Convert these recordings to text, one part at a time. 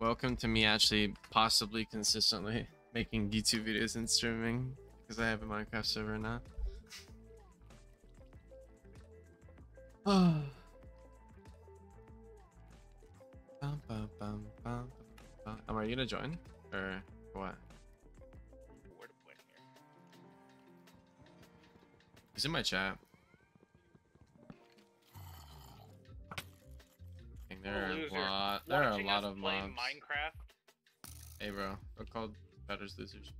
Welcome to me actually possibly consistently making YouTube videos and streaming because I have a Minecraft server now. Bum, bum, bum, bum, bum. Um, are you gonna join or what? Where to put here? He's in my chat. I think there are a lot. There are a lot of play mobs. Minecraft. Hey, bro. They're called Betters Losers.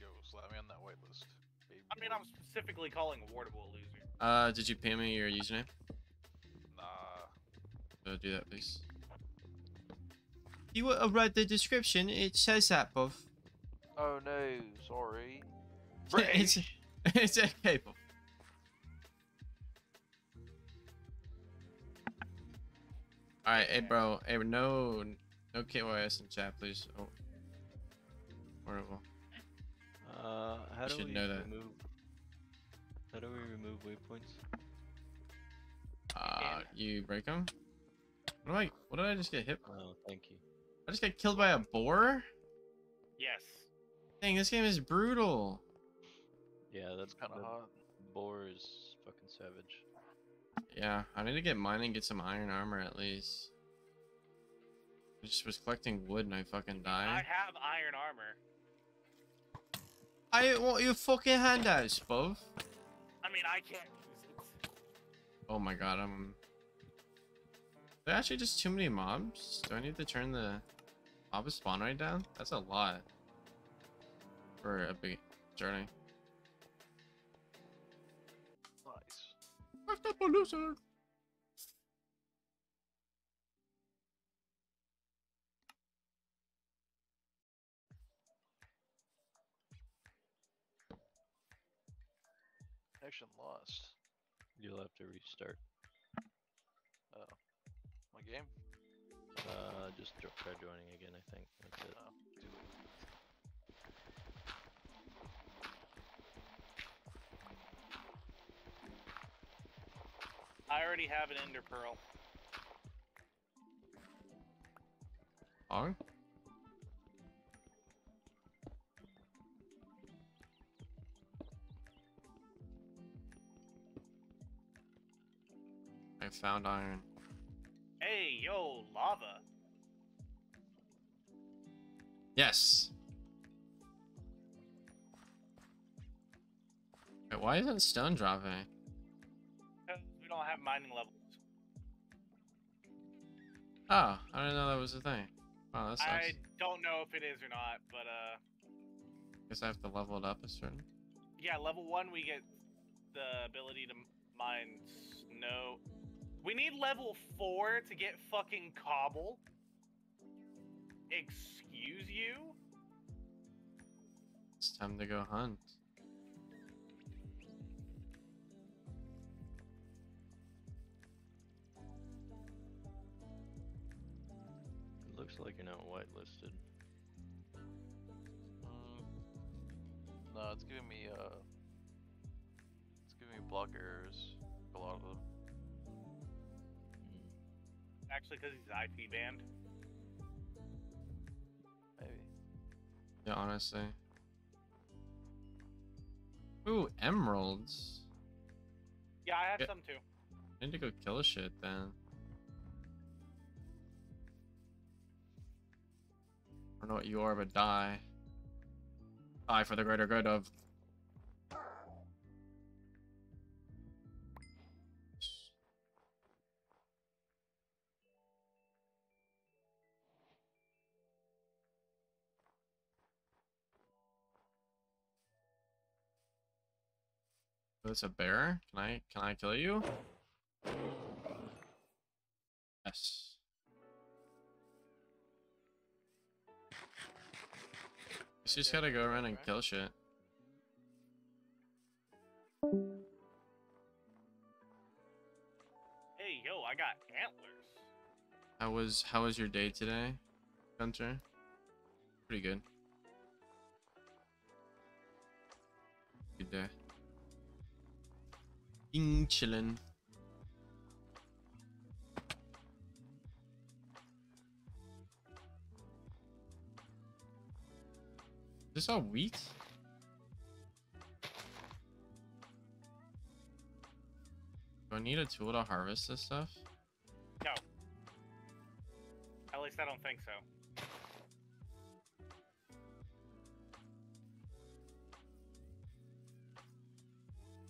Yo, slap me on that whitelist. Baby. I mean, I'm specifically calling Wardable a loser. Uh, did you pay me your username? Nah. So do that, please. You uh, read the description. It says that, buff. Oh no, sorry. it's, it's okay, buff. Alright, hey, bro. Hey, no, no KYS in chat, please. Oh. Horrible. Uh, how You do should we know that. remove? How do we remove waypoints? Uh, you break them? What, do I, what did I just get hit by? Oh, thank you. I just got killed by a boar? Yes. Dang, this game is brutal. Yeah, that's Kind of the hot. boar is fucking savage. Yeah, I need to get mine and get some iron armor at least. I just was collecting wood and I fucking died. I have iron armor. I want your fucking handouts, buff. I mean, I can't use it. Oh my god, I'm. There are actually just too many mobs. Do I need to turn the mob spawn rate down? That's a lot for a big journey. Fucked up a. Connection lost. You'll have to restart. Oh. My game? Uh, just try joining again. I think that's it. No. I already have an ender pearl. Hog? I found iron. Hey, yo, lava. Yes. Wait, why isn't stone dropping? 'Cause We don't have mining levels. Oh, I didn't know that was a thing. Oh, that sucks. I don't know if it is or not, but uh, Guess I have to level it up a certain. yeah, level one we get the ability to mine snow. We need level four to get fucking cobble. Excuse you? It's time to go hunt. Looks like you're not whitelisted. Mm, no, it's giving me uh, it's giving me block errors. A lot of them. Actually, because he's IP banned. Maybe. Yeah, honestly. Ooh, emeralds. Yeah, I have Yeah. some too. I need to go kill a shit then. Don't know what you are, but die. Die for the greater good of. It's a bear. Can I can I kill you? Yes. You just gotta go around and kill shit. Hey, yo, I got antlers. How was how was your day today, Gunter? Pretty good. Good day. Bing chillin'. This all wheat? Do I need a tool to harvest this stuff? No. At least I don't think so.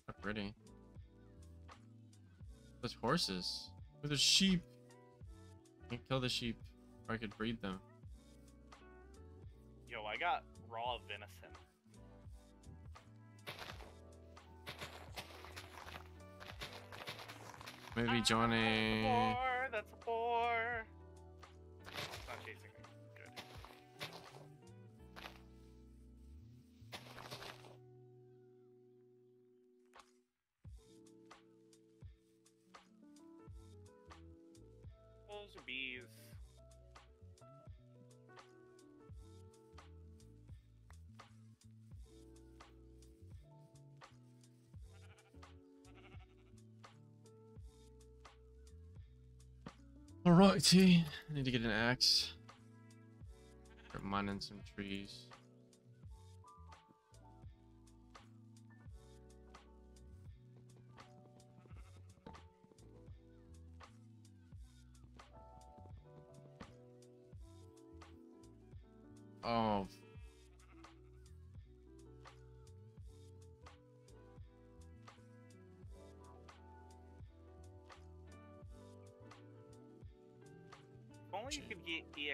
How pretty. There's horses. Oh, there's sheep. I can kill the sheep, or I could breed them. Yo, I got raw venison. Maybe Ah, Johnny. That's a boar. That's a boar. Alrighty. I need to get an axe. Start mining some trees. Oh.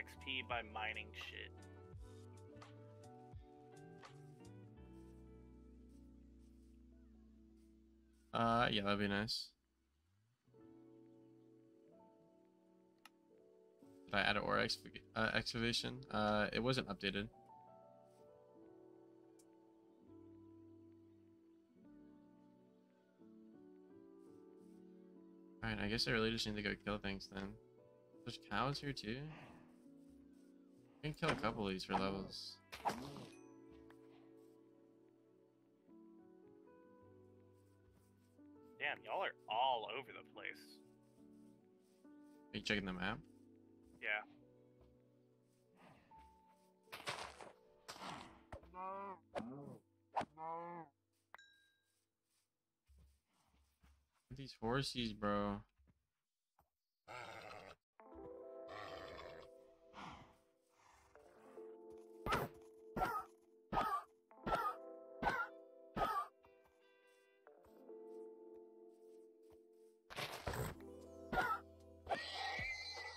EXP by mining shit. Uh, yeah, that'd be nice. Did I add an ore exp uh, excavation? Uh, it wasn't updated. Alright, I guess I really just need to go kill things then. There's cows here too? I can kill a couple of these for levels. Damn, y'all are all over the place. Are you checking the map? Yeah. No. No. These horsies, bro.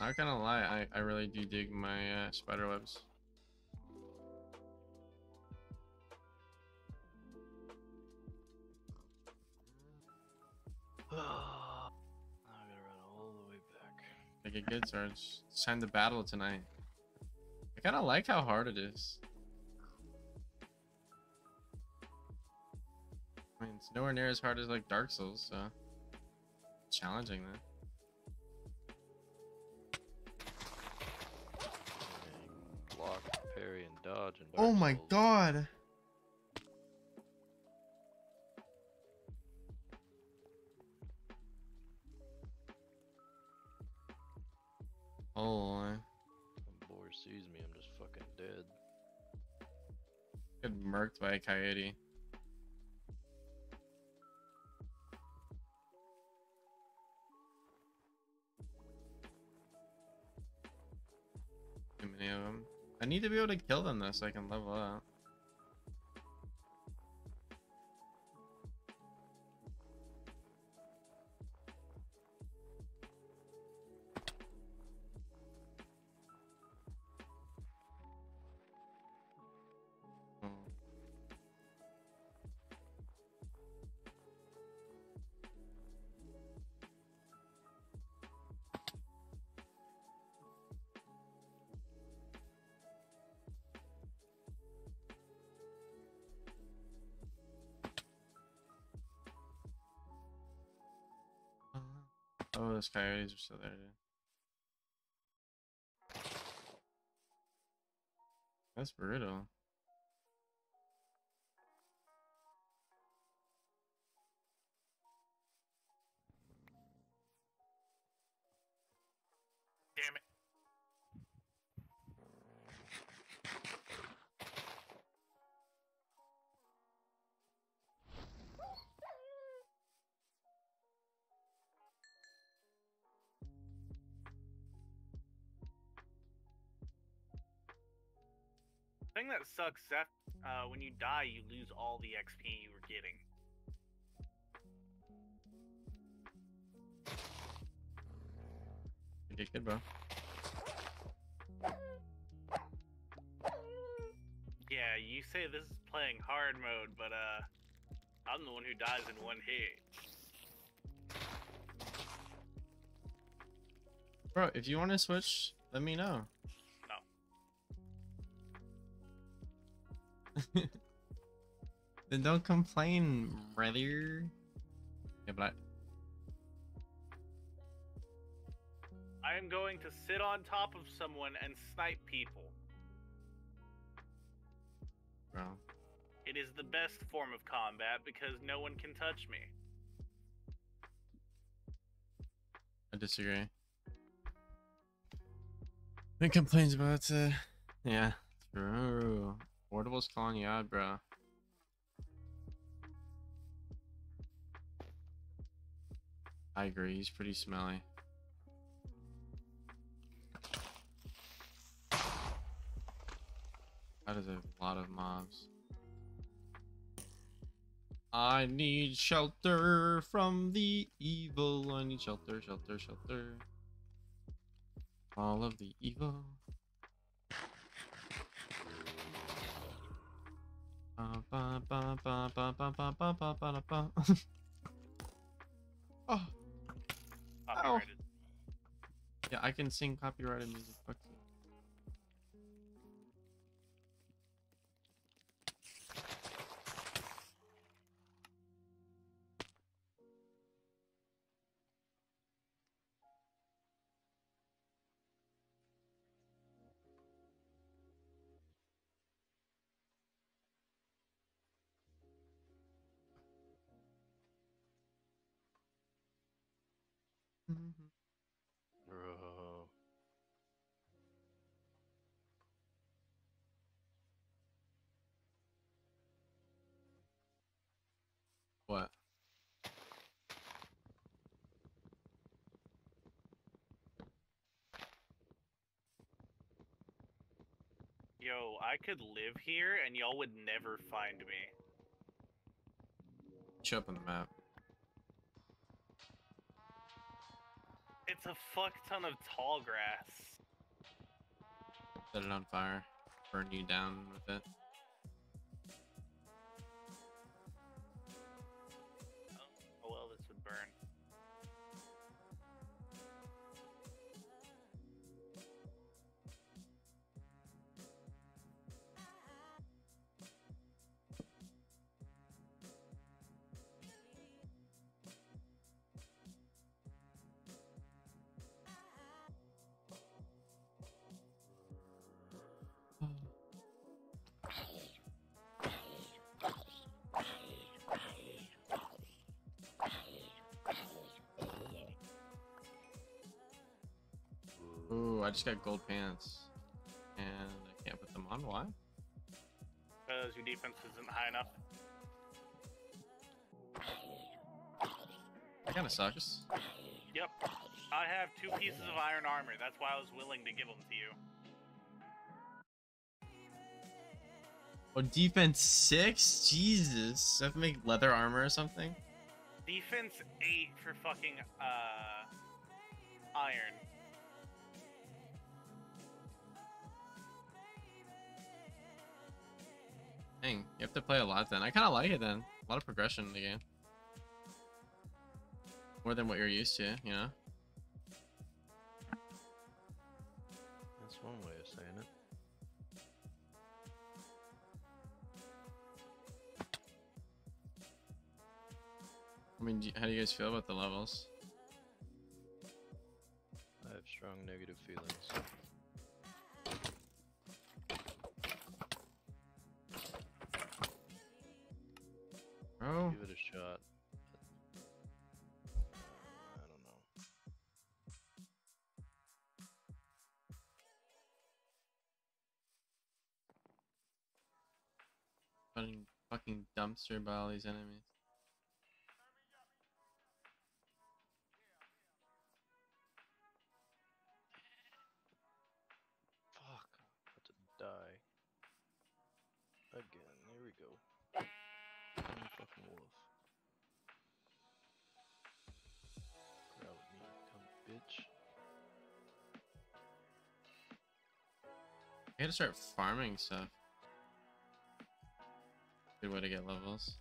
Not gonna lie, I, I really do dig my uh, spider webs. I gotta run all the way back. Like it good, Sarge. It's time to battle tonight. I kind of like how hard it is. I mean, it's nowhere near as hard as like Dark Souls, so challenging then. Dodge. And Oh my Souls. god! Oh, When boar sees me, I'm just fucking dead. get murked by a coyote. Too many of them. I need to be able to kill them though, so I can level up. Those coyotes are still there, dude. That's brutal. Thing that sucks, Seth, uh, when you die, you lose all the XP you were getting. You did good, bro. Yeah, you say this is playing hard mode, but uh, I'm the one who dies in one hit. Bro, if you want to switch, let me know. Then don't complain, brother. Yeah, but I am going to sit on top of someone and snipe people. Bro, It is the best form of combat because no one can touch me. I disagree. Who complains about uh yeah, true. Portable's calling you out, bro. I agree. He's pretty smelly. That is a lot of mobs. I need shelter from the evil. I need shelter, shelter, shelter. All of the evil. oh. Oh. Copyrighted. yeah, I can sing copyrighted music. Fuck Yo, I could live here and y'all would never find me. Up on the map. It's a fuck ton of tall grass. Set it on fire. Burn you down with it. Ooh, I just got gold pants. And I can't put them on. Why? Because your defense isn't high enough. That kind of sucks. Yep. I have two pieces of iron armor. That's why I was willing to give them to you. Oh, defense six? Jesus. I have to make leather armor or something? Defense eight for fucking uh iron. Dang, you have to play a lot then. I kind of like it then. A lot of progression in the game. More than what you're used to, you know? That's one way of saying it. I mean, do you- how do you guys feel about the levels? I have strong negative feelings. Bro, Give it a shot. I don't know. fucking, fucking dumpster by all these enemies. Gotta start farming stuff. Good way to get levels.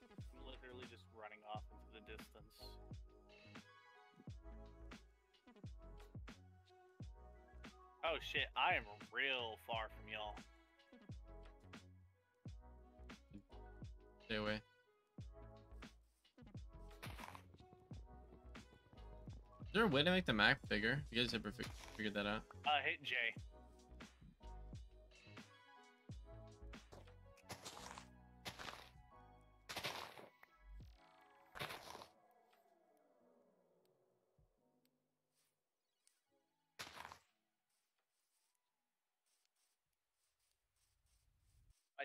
I'm literally just running off into the distance. Oh shit, I am real far from y'all. Stay away. Is there a way to make the map bigger? You guys ever fig- figured that out? Uh, hit J.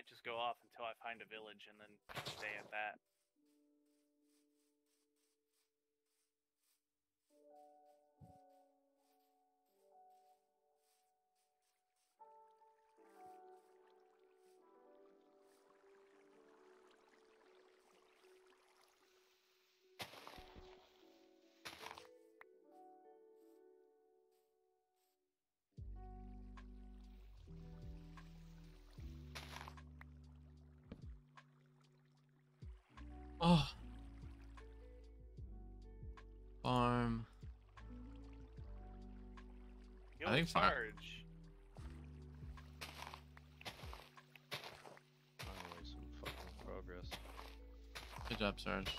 Just go off until I find a village and then stay at that. I think Sarge. Finally, some fucking progress. Good job, Sarge.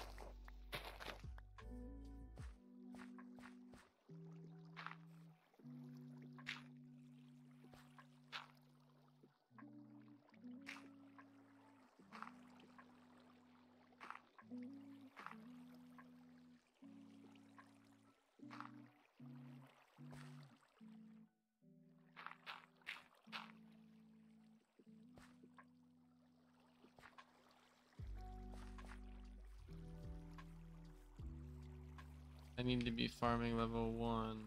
need to be farming level 1.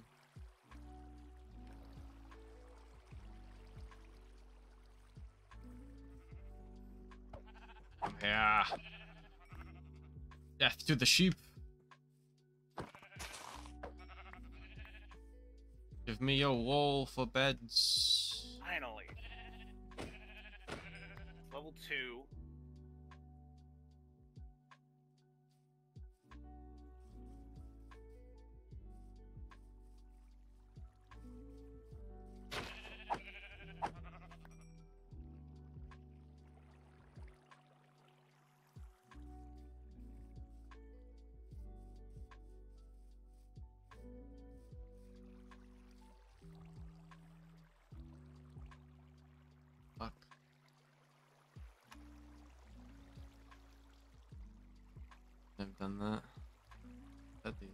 Yeah. Death to the sheep. Give me your wool for beds. Finally. Level 2. Done that. Set these.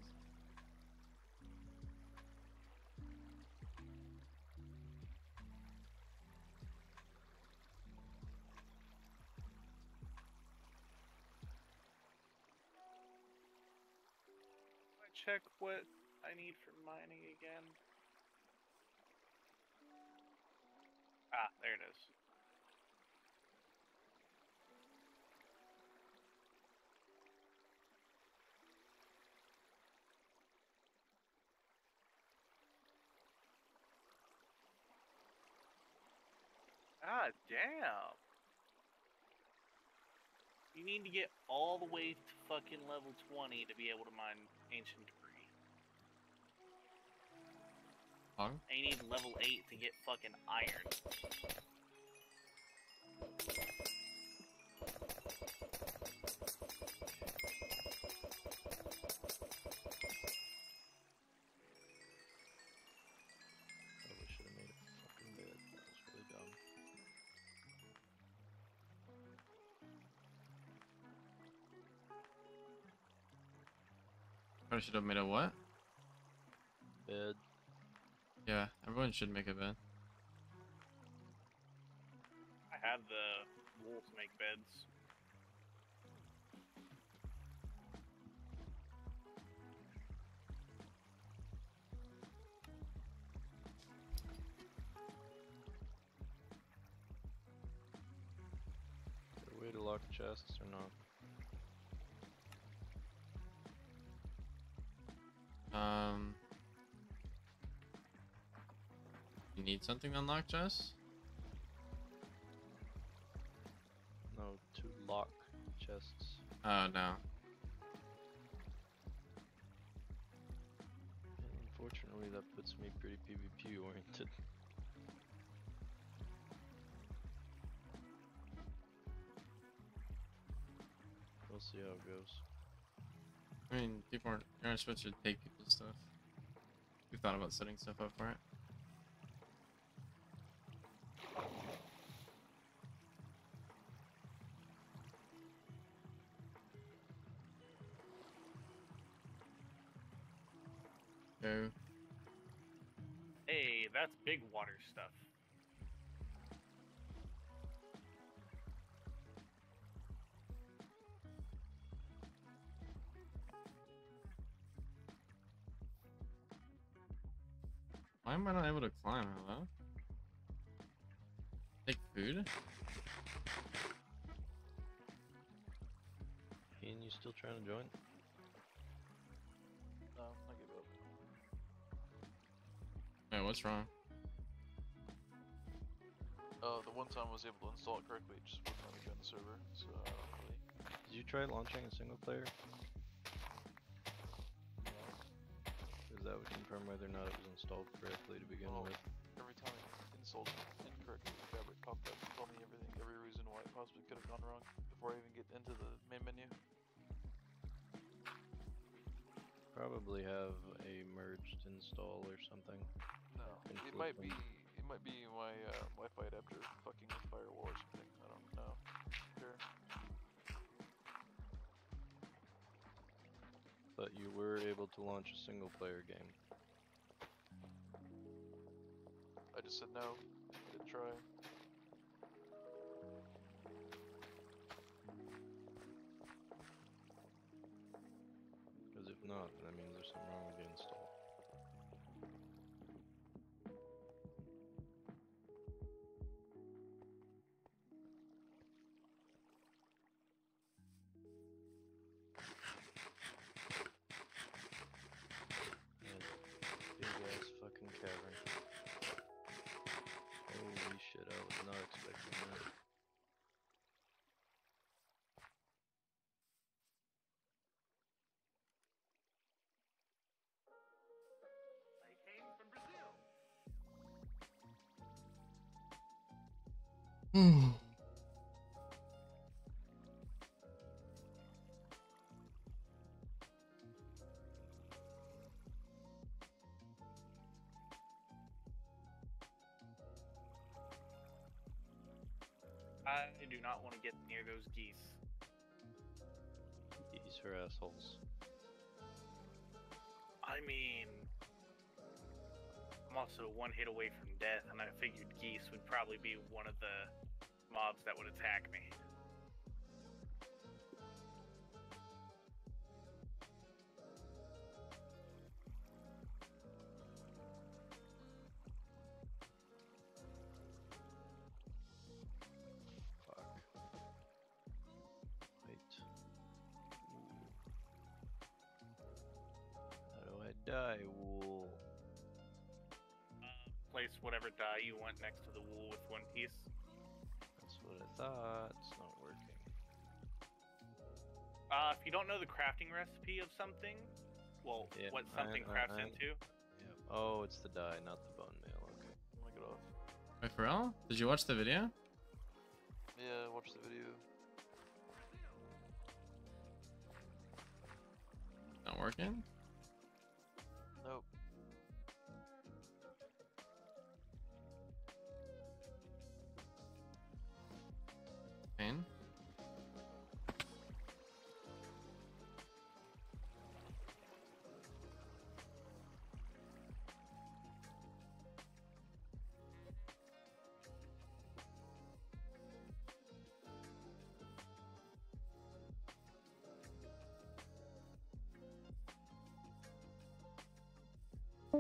I check what I need for mining again. Ah, there it is. Ah, damn. You need to get all the way to fucking level 20 to be able to mine ancient debris. Huh? And you need level 8 to get fucking iron. should have made a what? Bed. Yeah, everyone should make a bed. I had the wolves make beds. Way to lock chests or not? Um. You need something to unlock chests? No, to lock chests. Oh no. Unfortunately, that puts me pretty PvP oriented. We'll see how it goes. I mean, people aren't, you're not supposed to take people's stuff. We thought about setting stuff up for it. Hey, that's big water stuff. Why am I not able to climb? Hello? Take food? Ian, you still trying to join? No, I give up. Wait, what's wrong? Uh, the one time I was able to install it correctly, it just wouldn't let me join the server, so I really. Did you try launching a single player? That would confirm whether or not it was installed correctly to begin Well, with. Every time I installed incorrectly, Fabric popped up and told me everything, every reason why it possibly could have gone wrong before I even get into the main menu. Probably have a merged install or something. No, it might them. be. It might be my uh, Wi-Fi adapter fucking with firewall or something. I don't know. Sure. But you were able to launch a single player game. I just said no. I did try. Because if not, that means there's something wrong with the I do not want to get near those geese. These are assholes. I mean, I'm also one hit away from death, and I figured geese would probably be one of the mobs that would attack me. You want next to the wool with one piece. That's what I thought. It's not working. Uh, if you don't know the crafting recipe of something, well, Yeah, what something I- crafts I- into, Yep. Oh, it's the die, not the bone meal. Okay. I'm gonna get off. Wait, for real? Did you watch the video? Yeah, watch the video. Not working?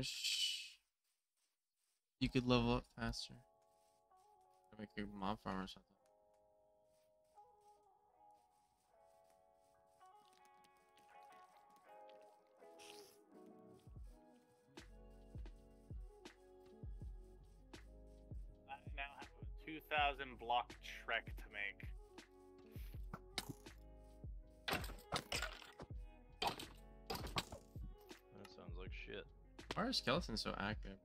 Wish you could level up faster. Make a mob farm or something. I now have a 2,000 block trek to make. Why are skeletons so active?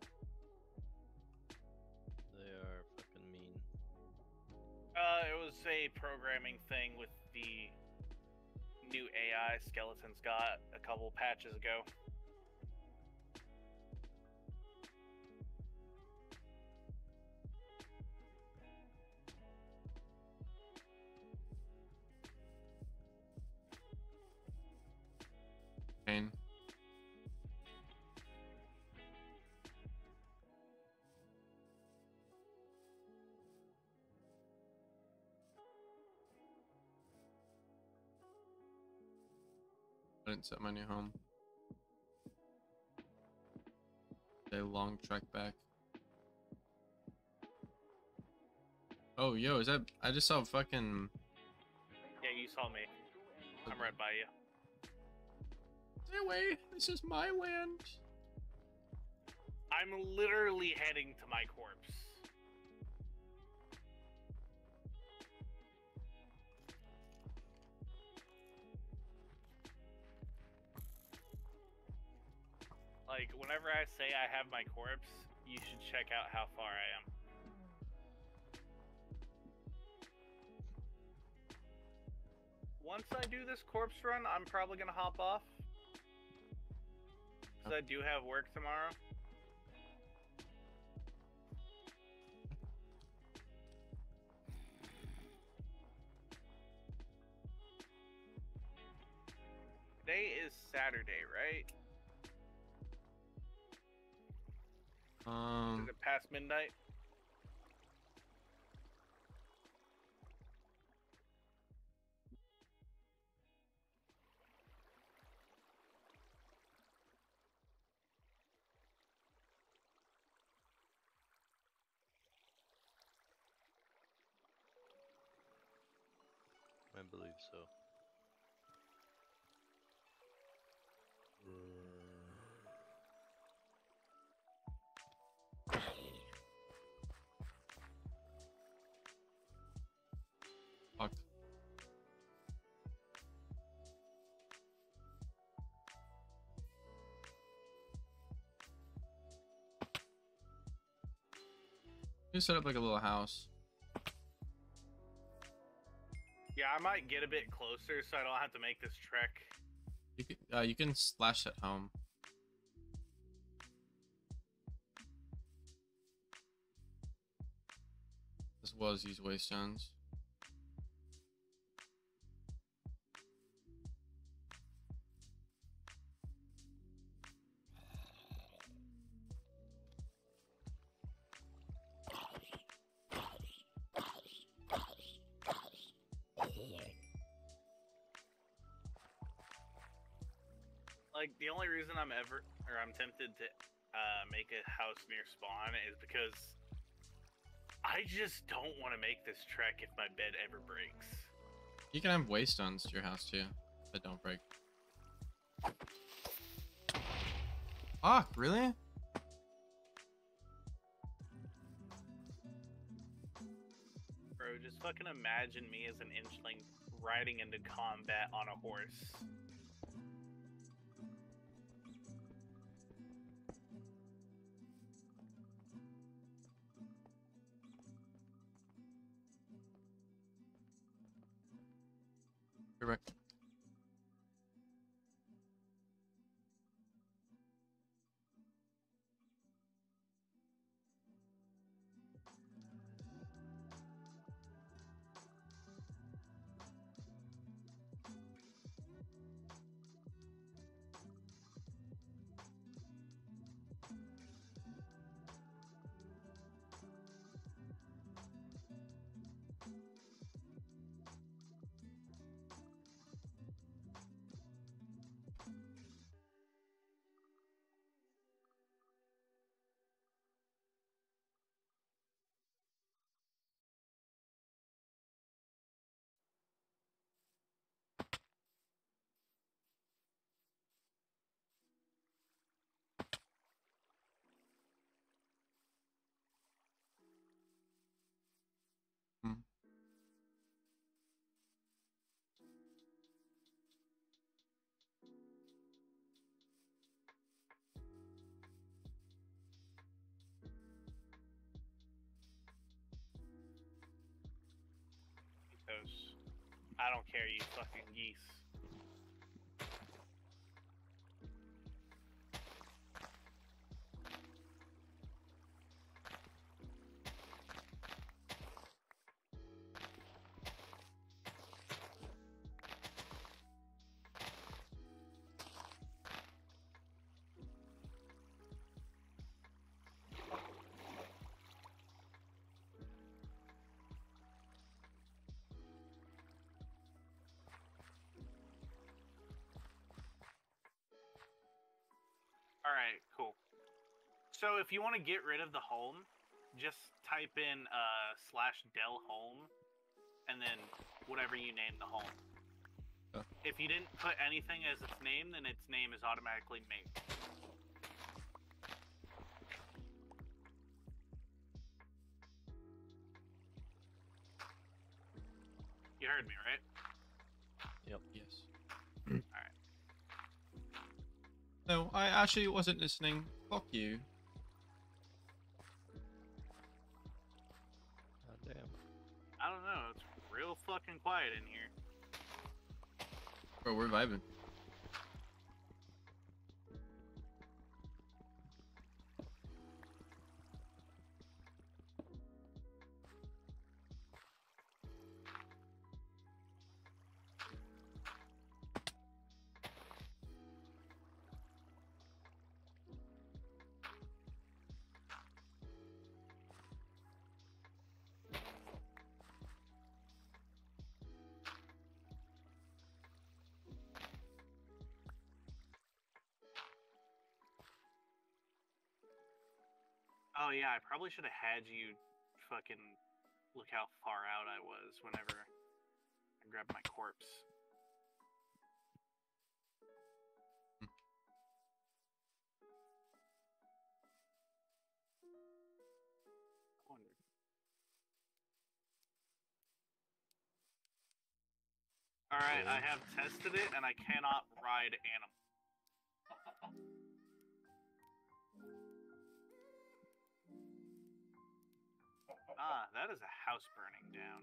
They are fucking mean. Uh, it was a programming thing with the new AI skeletons got a couple patches ago. Didn't my new home. A long trek back. Oh, yo, is that? I just saw fucking. Yeah, you saw me. I'm right by you. Stay away! This is my land. I'm literally heading to my corpse. Like, whenever I say I have my corpse, you should check out how far I am. Once I do this corpse run, I'm probably gonna hop off. Because I do have work tomorrow. Today is Saturday, right? Um, Is it past midnight? I believe so. You set up like a little house. Yeah, I might get a bit closer so I don't have to make this trek. You can, uh, you can slash at home. As well as use waystones. Or I'm tempted to uh, make a house near spawn is because I just don't want to make this trek if my bed ever breaks. You can have waystones to your house too, that don't break. Fuck, really? Bro, just fucking imagine me as an inchling riding into combat on a horse. I don't care, you fucking geese. So if you want to get rid of the home, just type in uh, slash del home and then whatever you name the home. Uh. If you didn't put anything as its name, then its name is automatically made. You heard me, right? Yep. Yes. Alright. No, I actually wasn't listening. Fuck you. Vibing. Probably should have had you fucking look how far out I was whenever I grabbed my corpse. Hmm. I wondered. Alright, I have tested it and I cannot ride animal. Ah, that is a house burning down.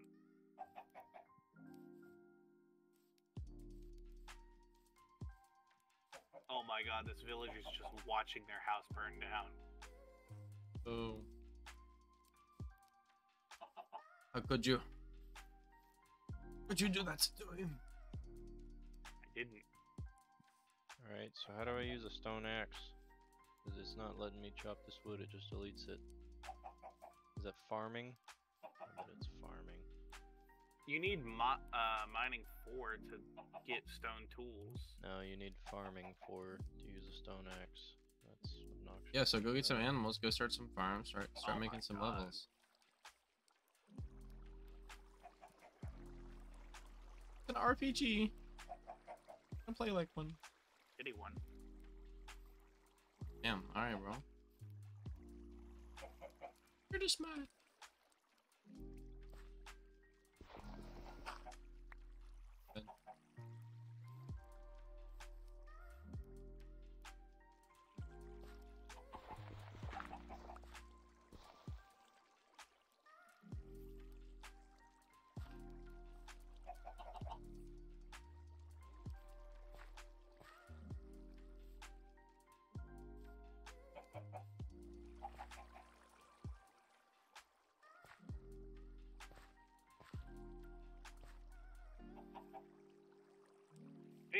Oh my god, this village is just watching their house burn down. Oh. How could you? Could you do that to him? I didn't. Alright, so how do I use a stone axe? Because it's not letting me chop this wood, it just deletes it. Is that farming? I bet it's farming. You need mo- uh, mining 4 to get stone tools. No, you need farming for to use a stone axe. That's obnoxious. Yeah, so go get some animals, go start some farms, start start Oh making some God. levels. It's an RPG. I play like one. Kitty one. Damn, alright, bro. Just mad.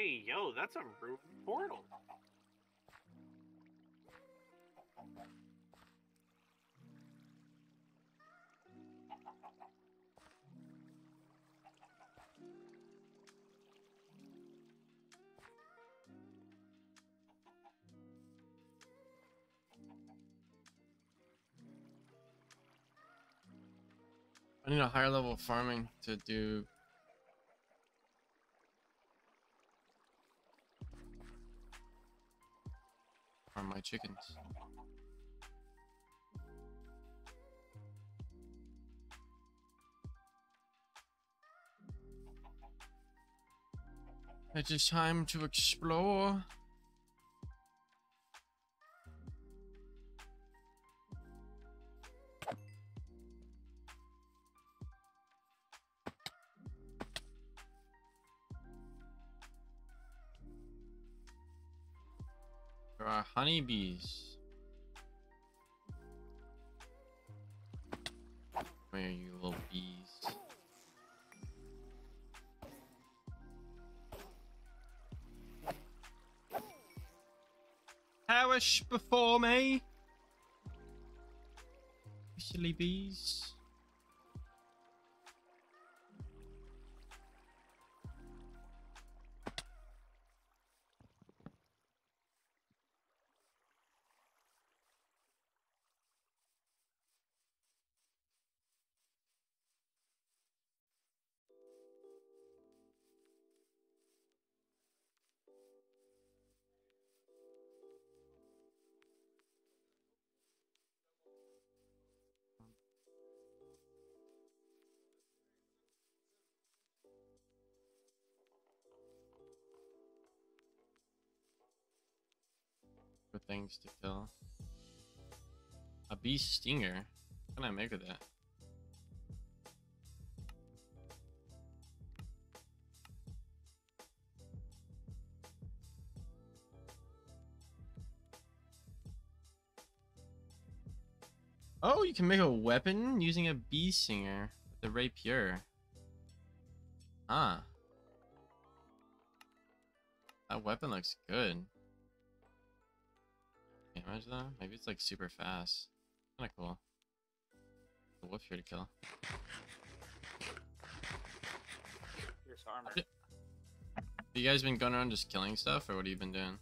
Hey, yo, that's a ruined portal. I need a higher level of farming to do. Farm my chickens. It is time to explore. Are honeybees. Where are you little bees? Perish before me! Silly bees. Things to kill. A bee stinger? What can I make with that? Oh, you can make a weapon using a bee stinger with the rapier. Ah. That weapon looks good. Damage though? Maybe it's like super fast. Kinda cool. A wolf here to kill. Here's armor. Yeah. You guys been going around just killing stuff, or what have you been doing?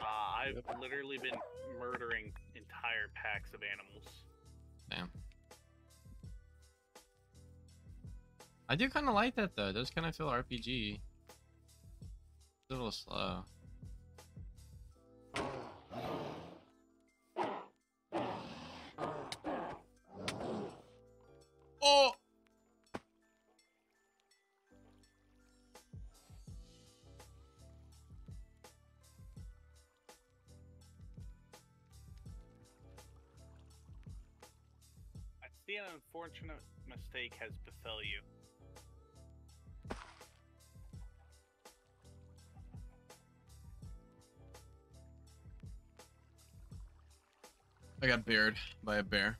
Uh, I've literally been murdering entire packs of animals. Damn. I do kind of like that though. It does kind of feel RPG. It's a little slow. Unfortunate mistake has befell you. I got bared by a bear.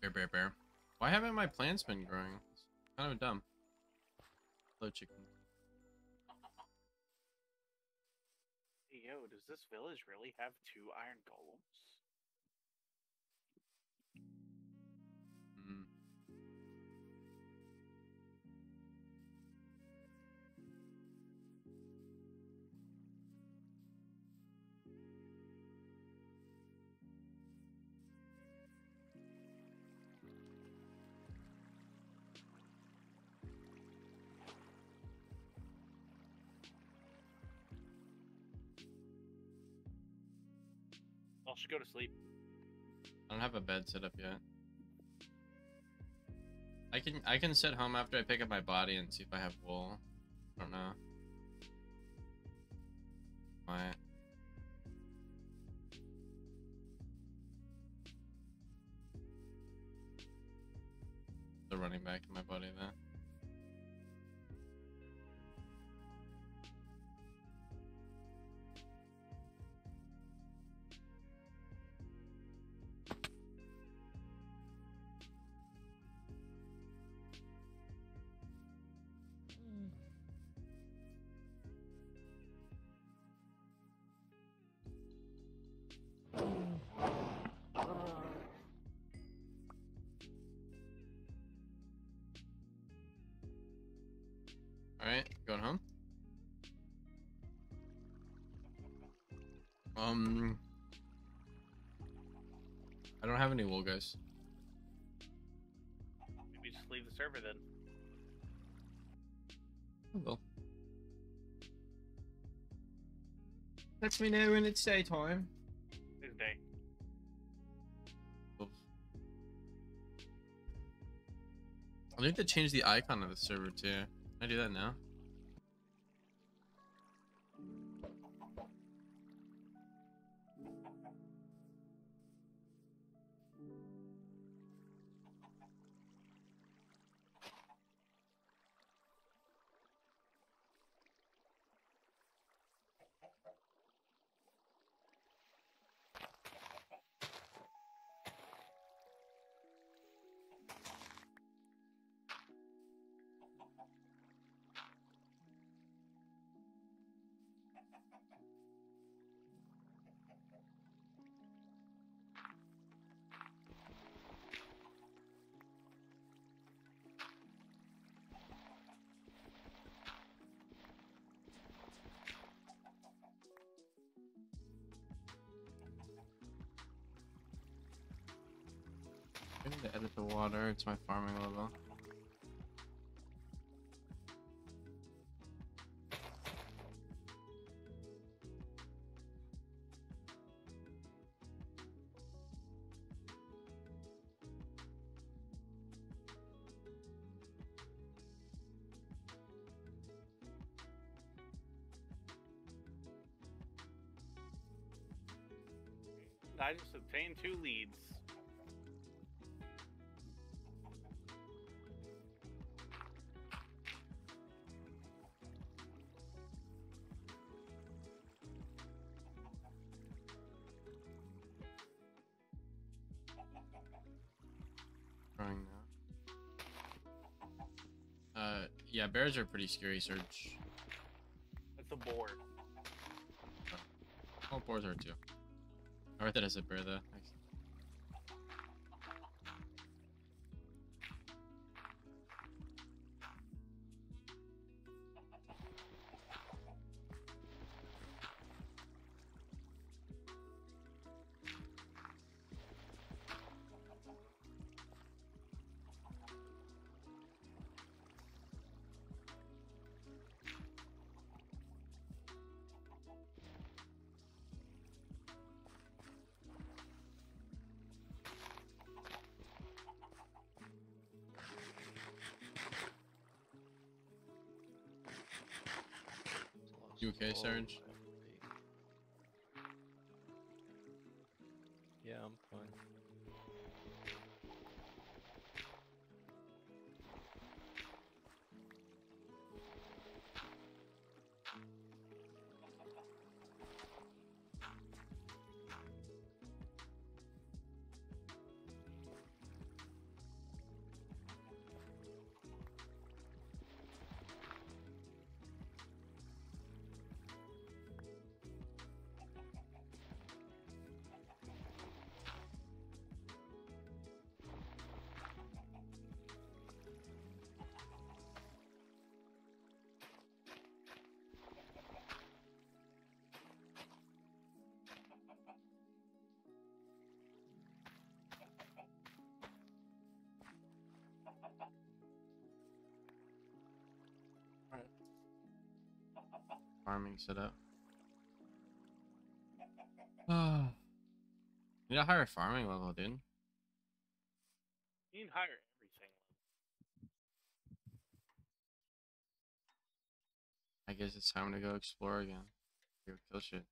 Bear, bear, bear. Why haven't my plants been growing? It's kind of dumb. Hello, chicken. Hey, yo, does this village really have two iron golems? I should go to sleep. I don't have a bed set up yet. I can I can sit home after I pick up my body and see if I have wool. I don't know. Why? The running back in my body there. Um I don't have any wool guys. Maybe just leave the server then. I will. Let me know when it's daytime. This day. I need to change the icon of the server too. Can I do that now? Need to edit the water. It's my farming level. I just obtained two leads. Bears are pretty scary, Surge. That's a boar. All oh, boars are too. I read that as a bear though. Okay, all Farming setup. Need a higher farming level, dude. You need higher everything. I guess it's time to go explore again. Go kill shit.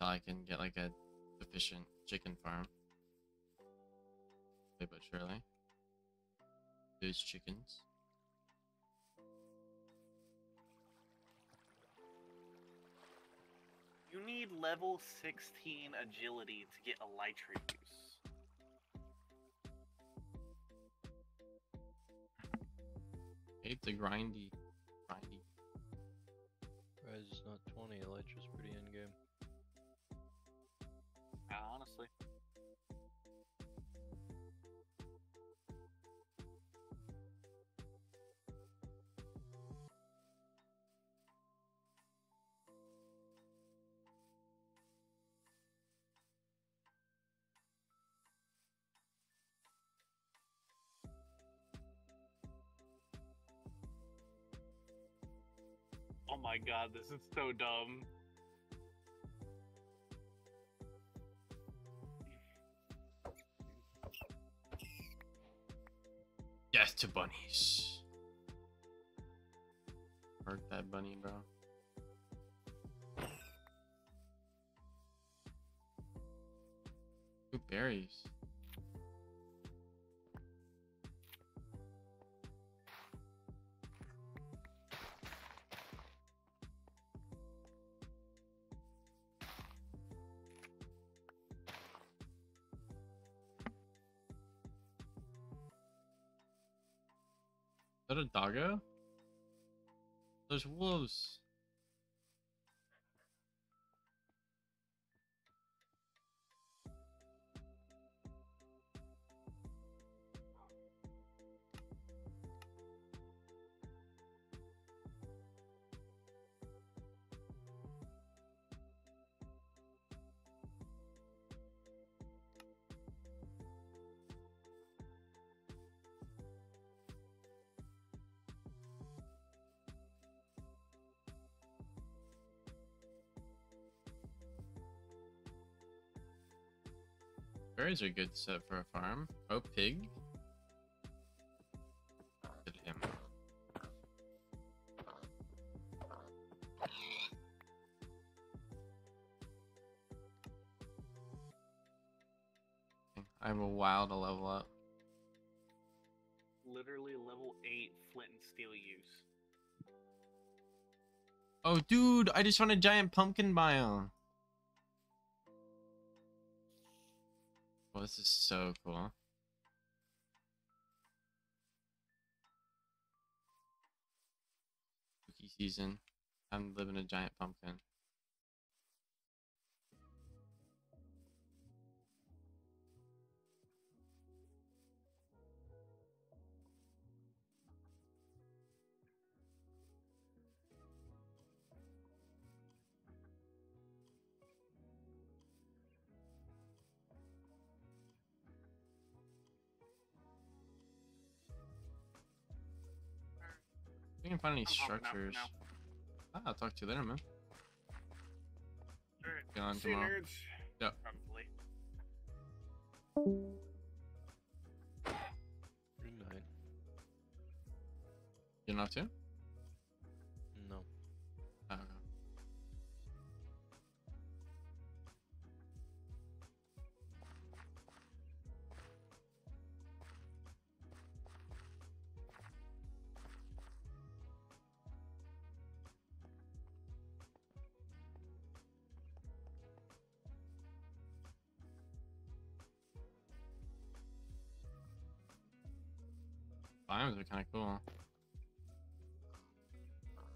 So I can get like a efficient chicken farm. But surely. Those chickens. You need level 16 agility to get elytra use. Hate the grindy. Grindy. Rise is not 20, Elytra's pretty in game. Yeah, honestly. My god, this is so dumb. Death to bunnies. Hurt that bunny, bro. Ooh, berries. that a doggo? There's wolves. Berries are good set for a farm. Oh, pig. Look at him. I have a while to level up. Literally level 8 flint and steel use. Oh, dude, I just found a giant pumpkin biome. This is so cool. Spooky season. I'm living a giant pumpkin. Find any I'm hopping out structures. Ah, I'll talk to you later, man. Alright. Get on See you, nerds. Yep. Probably. Good night. You not to? Biomes are kind of cool.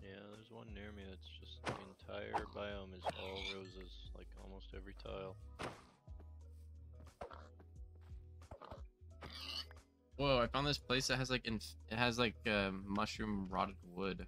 Yeah, there's one near me that's just the entire biome is all roses, like almost every tile. Whoa, I found this place that has like inf- it has like uh, mushroom rotted wood.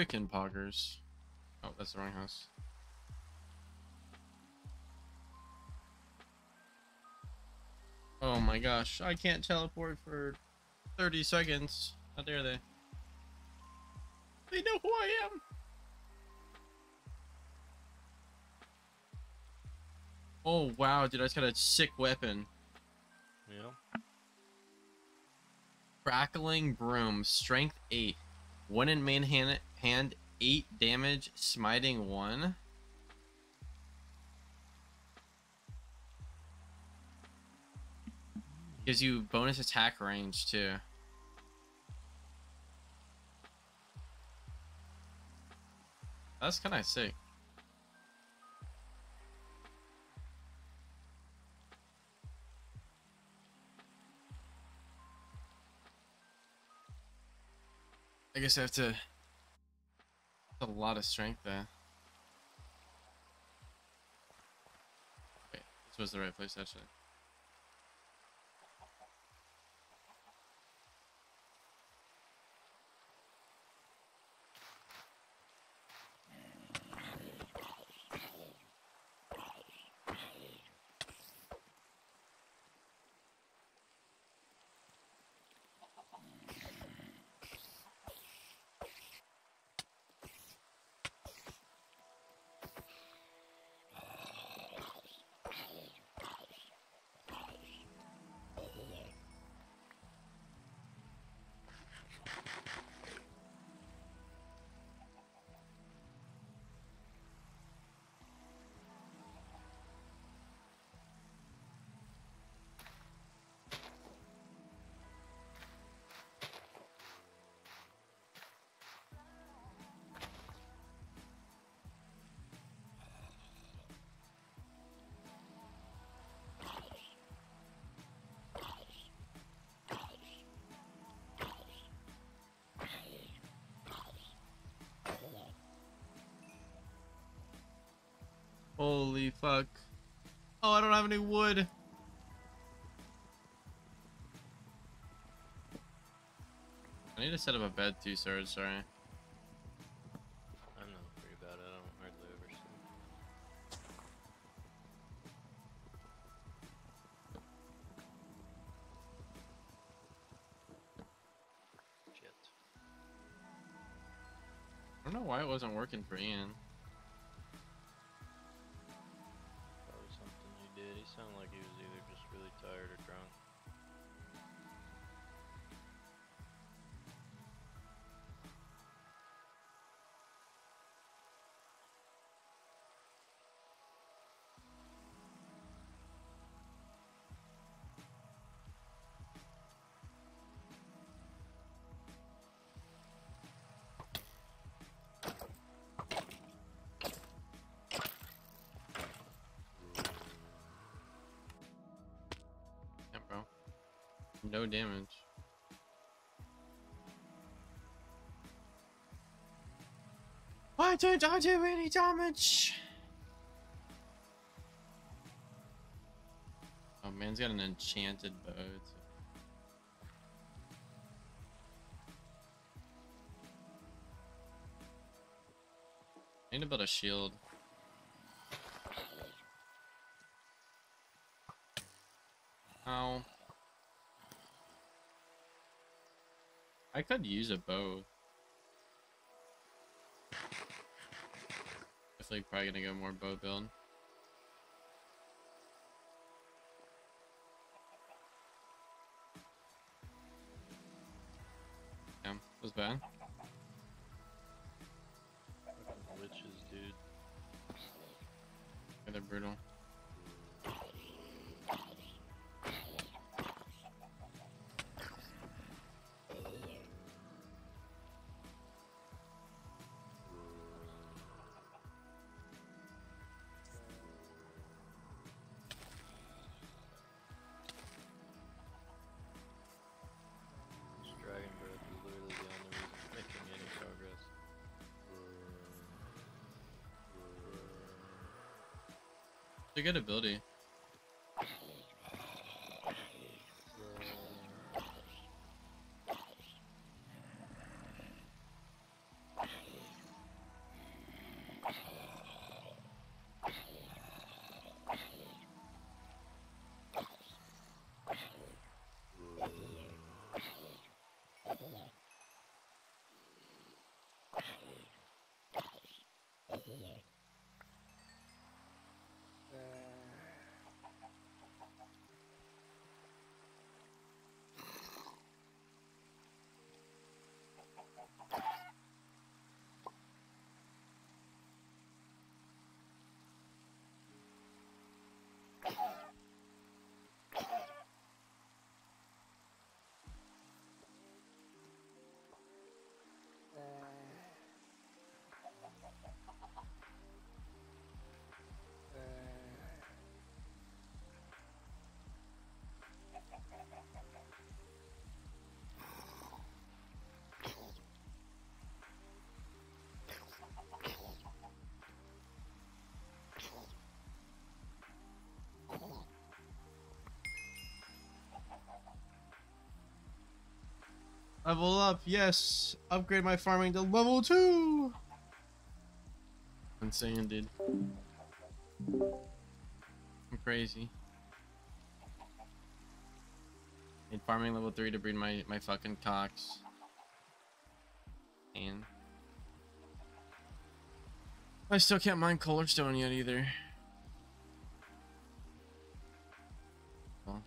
Frickin' poggers. Oh, that's the wrong house. Oh my gosh, I can't teleport for 30 seconds. How dare they? They know who I am. Oh wow, dude, I just got a sick weapon. Yeah. Crackling broom, strength eight. One in main hand, hand eight damage, smiting one. Gives you bonus attack range too. That's kind of sick. I guess I have to. A lot of strength there. Wait, this was the right place actually. Holy fuck. Oh, I don't have any wood. I need to set up a bed too, sir. Sorry. I'm not about it. I don't hardly ever sleep. Shit. I don't know why it wasn't working for Ian. No damage. Why don't I do any damage? Oh, man's got an enchanted bow. too. I need to a shield. Ow. I could use a bow. Definitely probably gonna go more bow build. Damn, that was bad. Witches, dude. Yeah, they're brutal. A good ability. Level up, uh, yes. Upgrade my farming to level two. Insane, dude. I'm crazy. Need farming level three to breed my my fucking cocks. And I still can't mine Colorstone yet either. Well,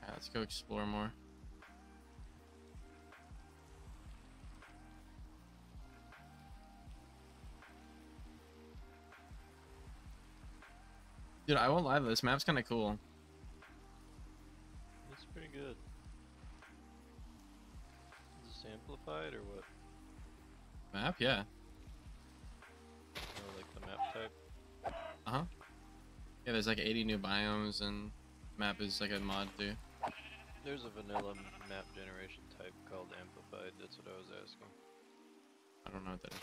yeah, let's go explore more. Dude, I won't lie, this map's kind of cool. It's pretty good. Is this amplified or what? Map, yeah. Or like the map type? Uh huh. Yeah, there's like 80 new biomes, and map is like a mod too. There's a vanilla map generation type called amplified. That's what I was asking. I don't know what that is.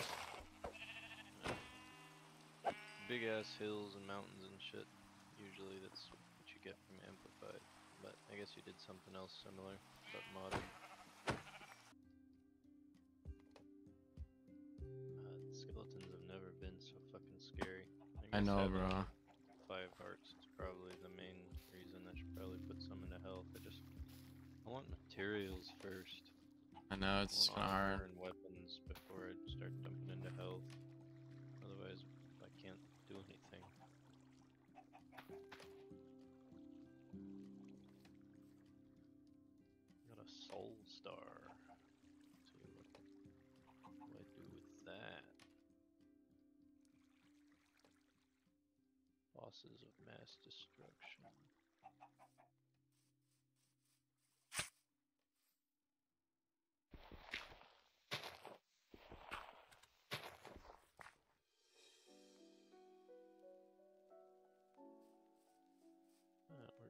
Big ass hills and mountains and shit. Usually that's what you get from amplified. But I guess you did something else similar, but modded. Uh, skeletons have never been so fucking scary. I guess know, bro. Five hearts is probably the main reason. I should probably put some into health. I just I want materials first. I know it's I want hard. and weapons before I start dumping into health.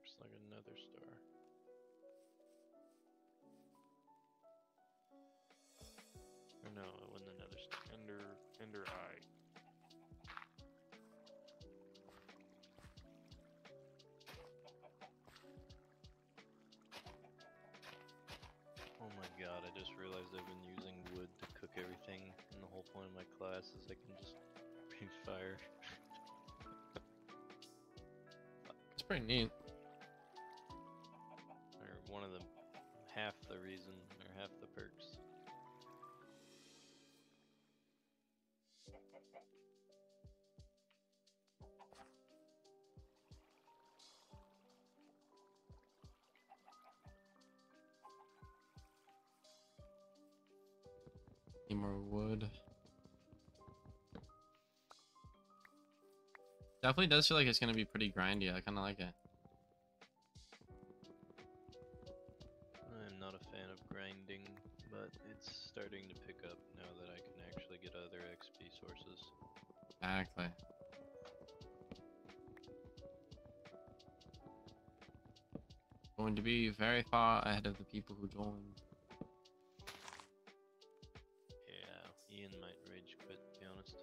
Works like another star. Or no, it wasn't another star. Ender, Ender Eye. Oh my god, I just realized I've been using wood to cook everything, and the whole point of my class is I can just breathe fire. It's pretty neat. One of the half the reason, or half the perks. Need more wood. Definitely does feel like it's gonna be pretty grindy. I kind of like it. Starting to pick up now that I can actually get other XP sources. Exactly. Going to be very far ahead of the people who joined. Yeah, Ian might rage quit, to be honest.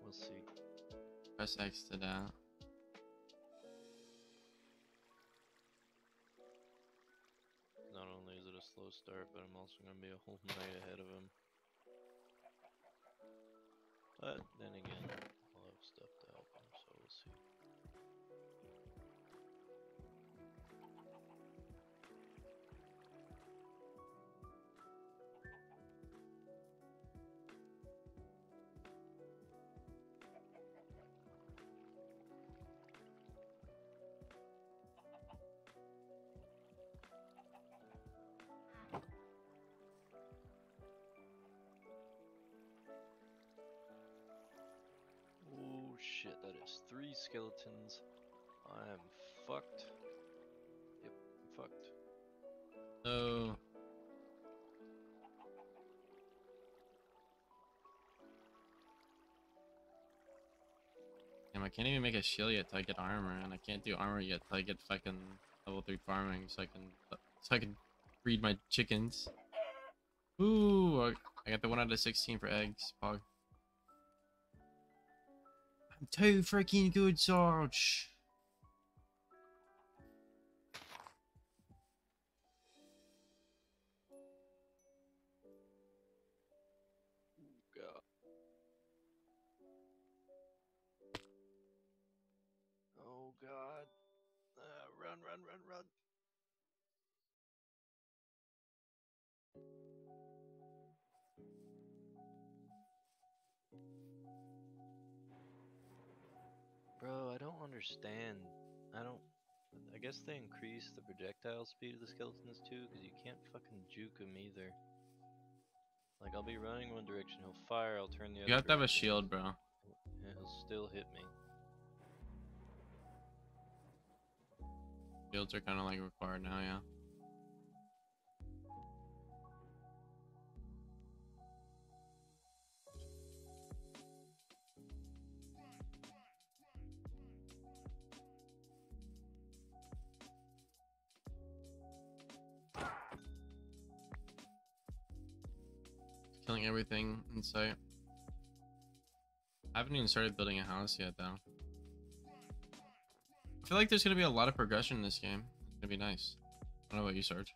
We'll see. Press X to that. Start, but I'm also going to be a whole night ahead of him. But then again, shit, that is three skeletons. I am fucked. Yep, I'm fucked. So Damn, I can't even make a shield yet till I get armor, and I can't do armor yet till I get fucking level three farming, so I can so I can breed my chickens. Ooh, I- got the one out of sixteen for eggs. Pog. Too freaking good, Sarge. Oh, oh, uh, run, run, run, run. Understand. I don't. I guess they increase the projectile speed of the skeletons too, because you can't fucking juke them either. Like, I'll be running one direction, he'll fire, I'll turn the other You have to have a shield, bro. He'll still hit me. Shields are kind of like required now, yeah. Killing everything in sight. I haven't even started building a house yet, though. I feel like there's gonna be a lot of progression in this game. It's gonna be nice. I don't know about you, Sarge.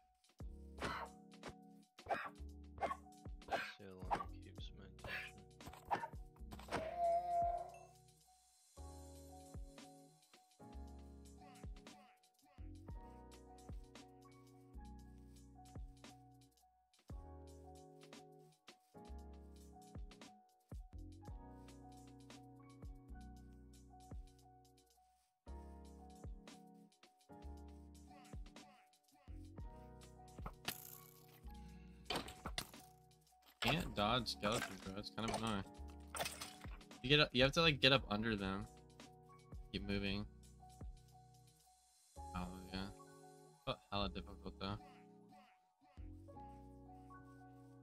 Can't skeletons, bro. It's kind of annoying. You get up, you have to like get up under them. Keep moving. Oh yeah. But hella difficult though.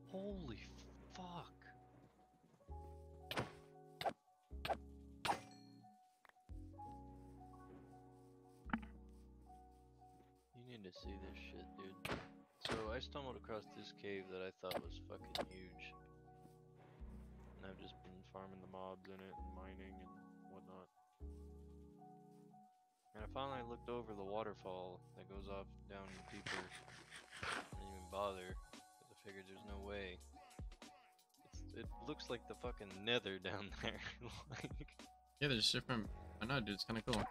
Holy fuck. You need to see this shit, dude. So I stumbled across this cave that I thought was fucking huge. And I've just been farming the mobs in it and mining and whatnot. And I finally looked over the waterfall that goes off down deeper. I didn't even bother. Because I figured there's no way. It's, it looks like the fucking nether down there. like, Yeah, there's different. I know, dude. It's kind of cool.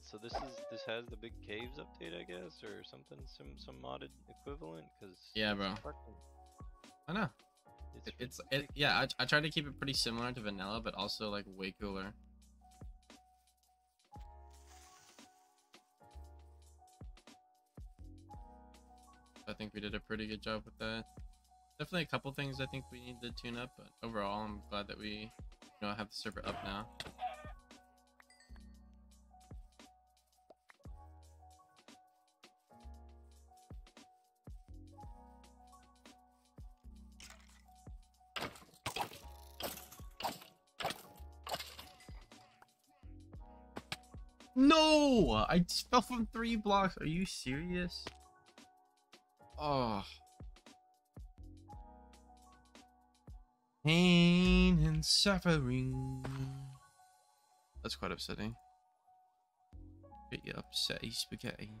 so this is this has the big caves update, I guess, or something, some some modded equivalent. Cause Yeah, bro. fucking- I know. It's It, it's it, yeah. I, I tried to keep it pretty similar to vanilla, but also like way cooler. I think we did a pretty good job with that. Definitely a couple things I think we need to tune up, but overall, I'm glad that we, you know, have the server up now. No! I fell from three blocks. Are you serious? Oh. Pain and suffering. That's quite upsetting. You upsetty spaghetti.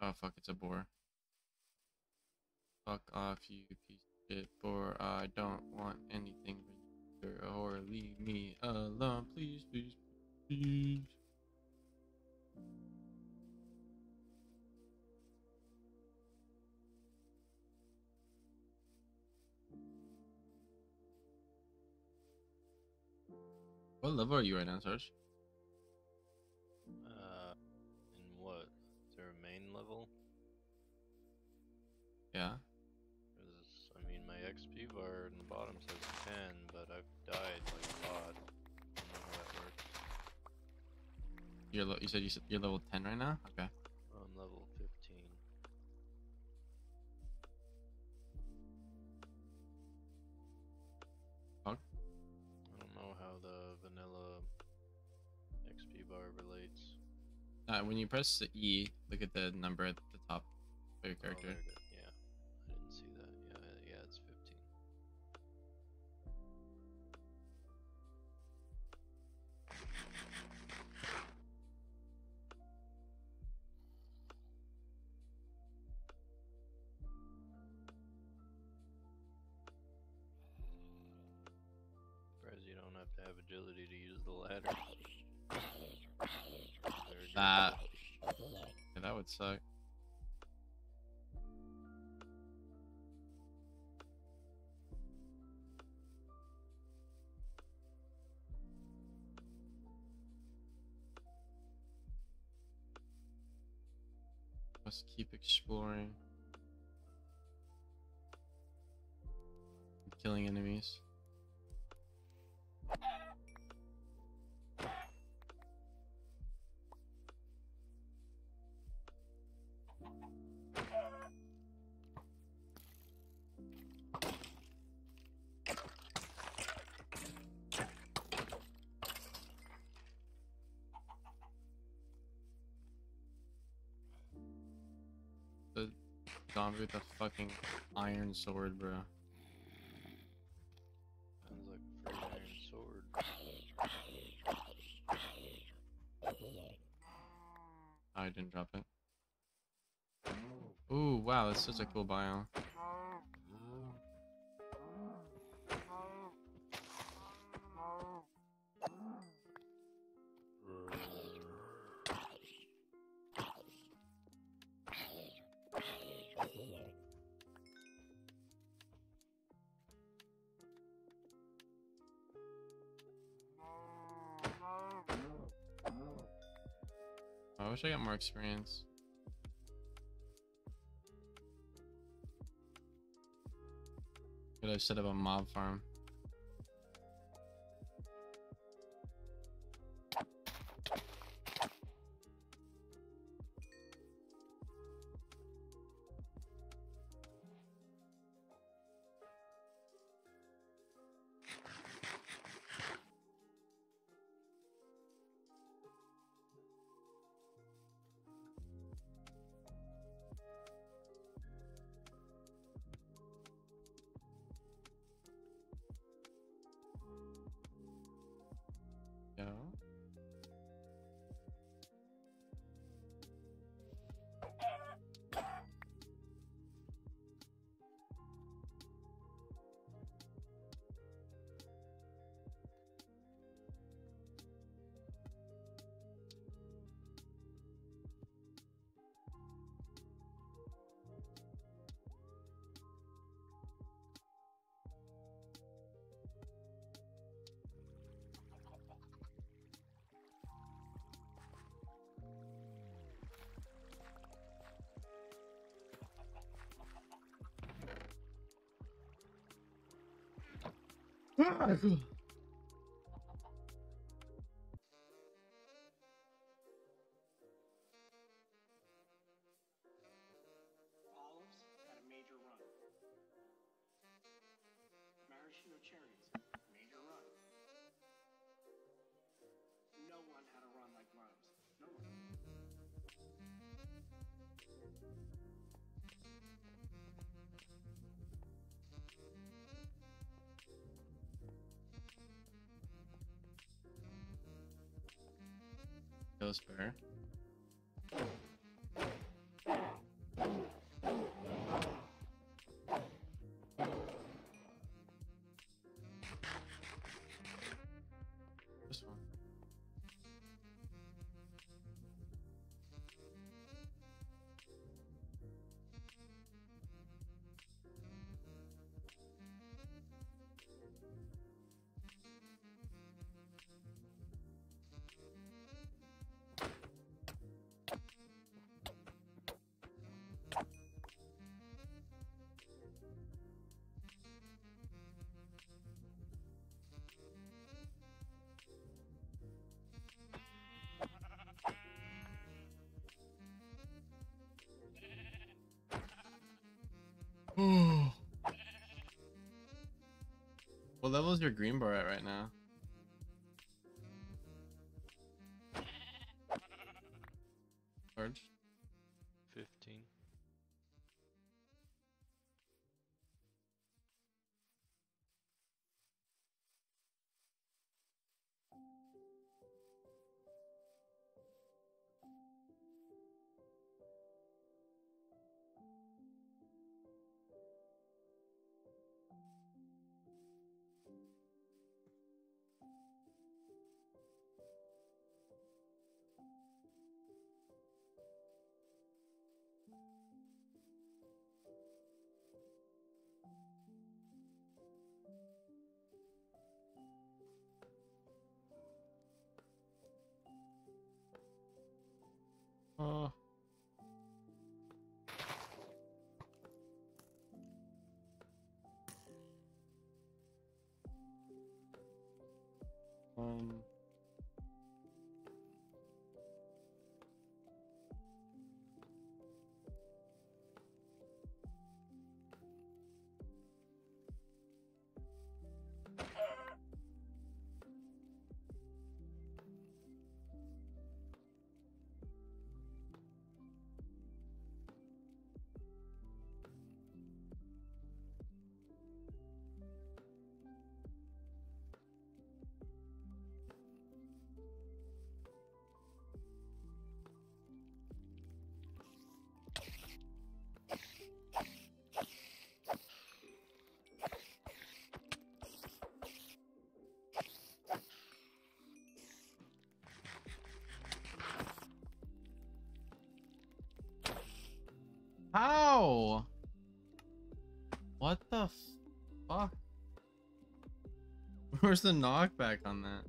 Oh fuck, it's a boar. Fuck off, you piece of shit boar. I don't want anything with you or leave me alone, please, please, please. What level are you right now, Sarge? Yeah. Because I mean, my XP bar in the bottom says 10, but I've died like a lot. I don't know how that works. You're you said you said you're level 10 right now? Okay. I'm level 15. Fuck. I don't know how the vanilla XP bar relates. Uh, when you press the E, look at the number at the top of your Oh, character. there to have agility to use the ladder. That. Yeah, that would suck. Must keep exploring. Killing enemies. Zombie with the fucking iron sword, bro. Sounds like a free iron sword. Oh, I didn't drop it. Ooh, wow, that's such a cool biome. Wish I got more experience. Could I set up a mob farm. assim, Ghost bear. This what level is your green bar at right now? Um. How? What the fuck? Where's the knockback on that?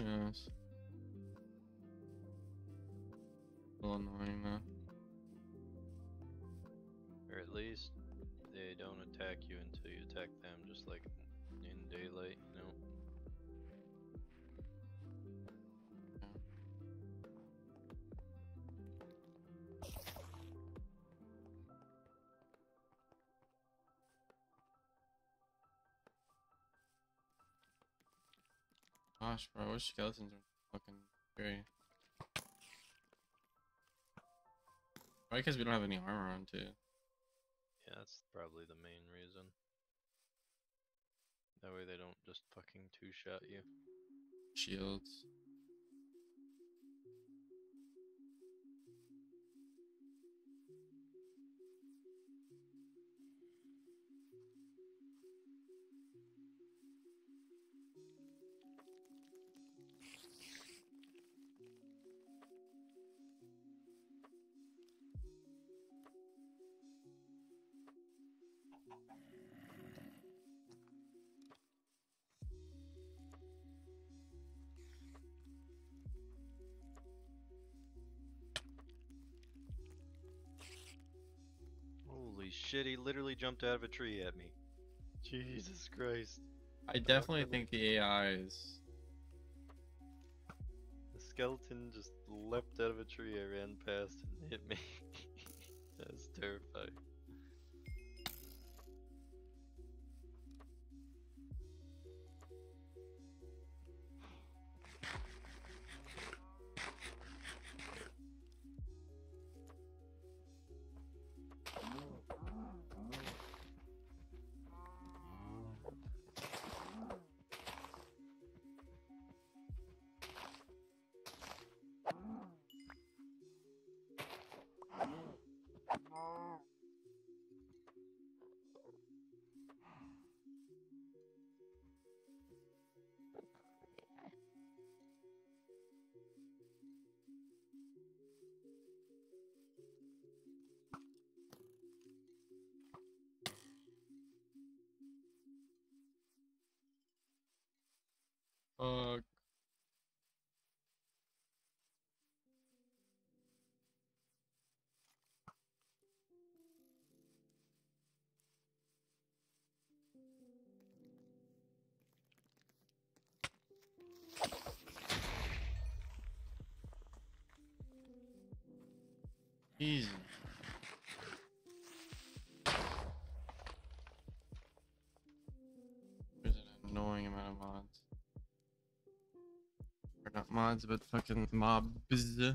Knows? A little annoying though. Gosh, bro, I wish skeletons were fucking scary. Probably because we don't have any armor on too. Yeah, that's probably the main reason. That way they don't just fucking two-shot you. Shields. Holy shit, he literally jumped out of a tree at me. Jesus Christ. I definitely think the AI is. The skeleton just leapt out of a tree I ran past and hit me. That's terrifying. Fuck. Easy. There's an annoying amount of mods. Or not mods, but fucking mobs.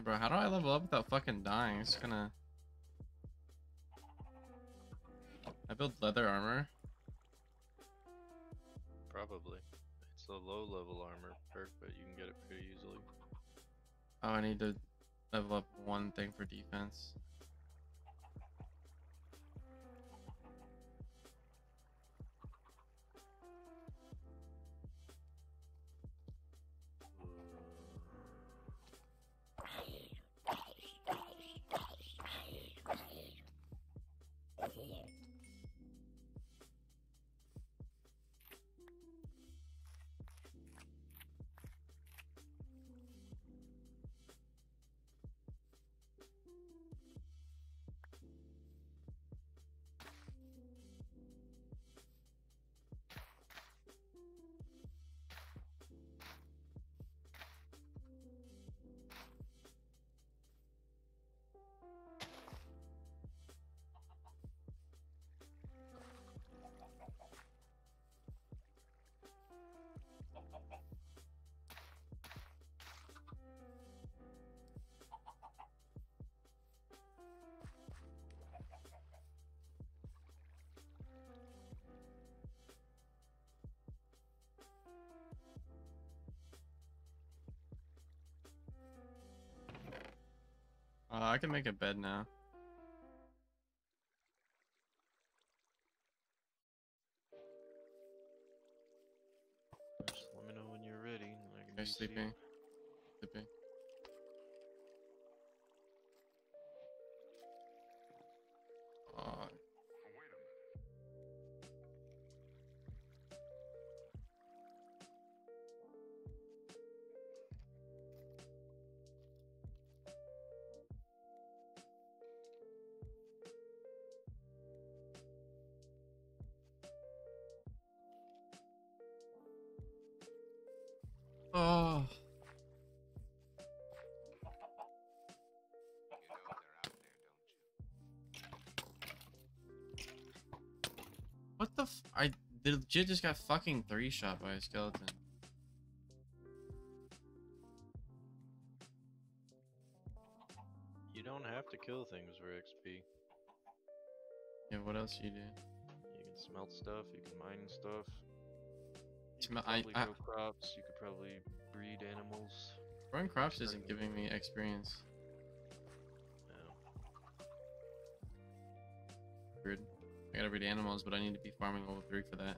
Bro, how do I level up without fucking dying? It's gonna build leather armor? Probably. It's a low level armor perk, but you can get it pretty easily. Oh, I need to level up one thing for defense. Uh, I can make a bed now. I legit just got fucking three shot by a skeleton. You don't have to kill things for XP. Yeah, what else you do? You can smelt stuff, you can mine stuff. You I- probably I- grow crops, you could probably breed animals. Growing crops isn't giving me experience. Gotta breed animals, but I need to be farming level 3 for that.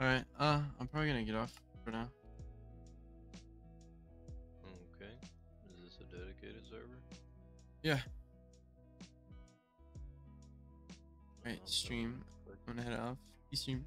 Alright, uh, I'm probably gonna get off for now. Okay. Is this a dedicated server? Yeah. Alright, stream. I'm gonna head off. You stream.